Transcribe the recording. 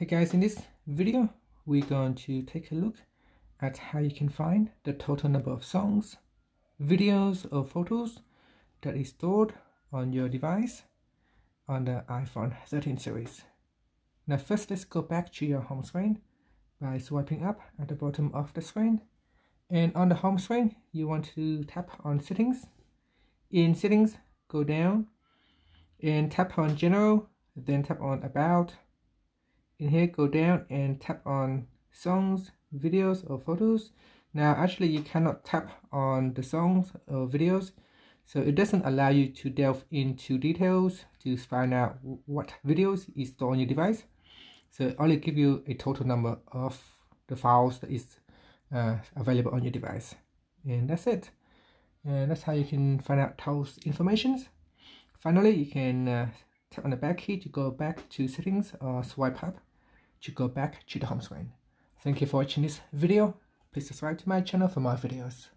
Hey guys, in this video, we're going to take a look at how you can find the total number of songs, videos or photos that is stored on your device on the iPhone 13 series. Now first let's go back to your home screen by swiping up at the bottom of the screen and on the home screen you want to tap on settings. In settings go down and tap on general then tap on about in here go down and tap on songs videos or photos. Now actually you cannot tap on the songs or videos so it doesn't allow you to delve into details to find out what videos is stored on your device. So it only give you a total number of the files that is uh, available on your device. And that's it. And that's how you can find out those informations. Finally you can uh, tap on the back key to go back to settings or swipe up to go back to the home screen. Thank you for watching this video. Please subscribe to my channel for more videos.